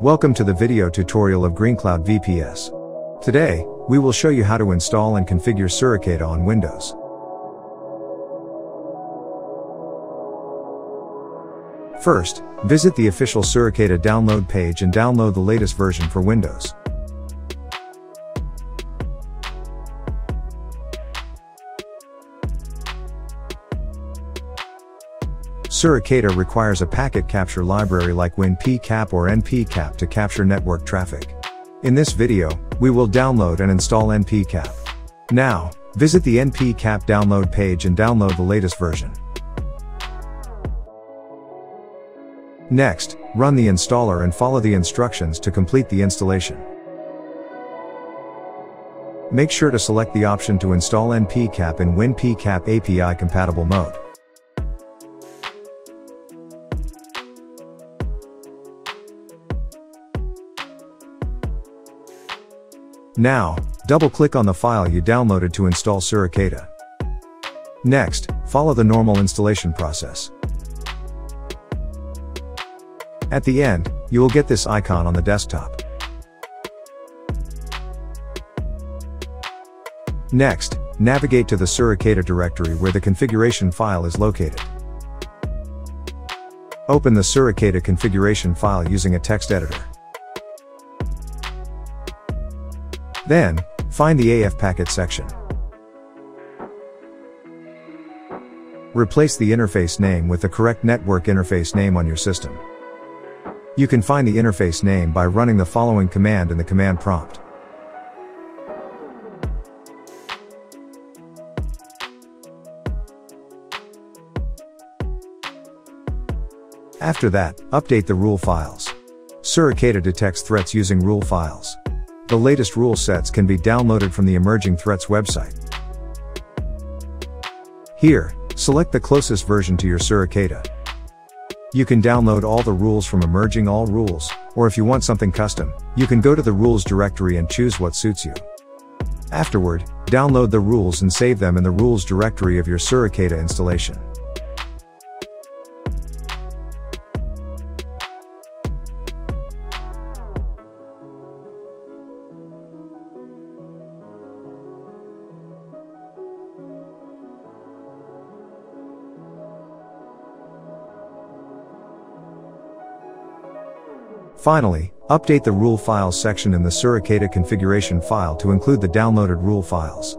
Welcome to the video tutorial of GreenCloud VPS. Today, we will show you how to install and configure Suricata on Windows. First, visit the official Suricata download page and download the latest version for Windows. Suricata requires a packet capture library like WinPCAP or NPCAP to capture network traffic. In this video, we will download and install NPCAP. Now, visit the NPCAP download page and download the latest version. Next, run the installer and follow the instructions to complete the installation. Make sure to select the option to install NPCAP in WinPCAP API compatible mode. Now, double-click on the file you downloaded to install Suricata. Next, follow the normal installation process. At the end, you will get this icon on the desktop. Next, navigate to the Suricata directory where the configuration file is located. Open the Suricata configuration file using a text editor. Then, find the AF packet section. Replace the interface name with the correct network interface name on your system. You can find the interface name by running the following command in the command prompt. After that, update the rule files. Suricata detects threats using rule files. The latest rule sets can be downloaded from the Emerging Threats website. Here, select the closest version to your Suricata. You can download all the rules from Emerging All Rules, or if you want something custom, you can go to the rules directory and choose what suits you. Afterward, download the rules and save them in the rules directory of your Suricata installation. Finally, update the rule files section in the Suricata configuration file to include the downloaded rule files.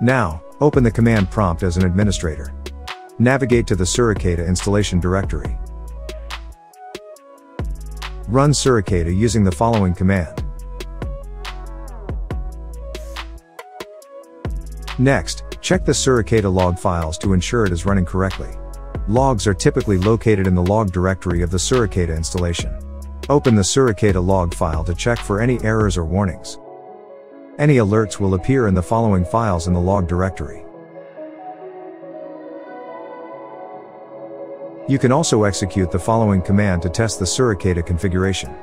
Now, open the command prompt as an administrator. Navigate to the Suricata installation directory. Run Suricata using the following command. Next, check the Suricata log files to ensure it is running correctly. Logs are typically located in the log directory of the Suricata installation. Open the Suricata log file to check for any errors or warnings. Any alerts will appear in the following files in the log directory. You can also execute the following command to test the Suricata configuration.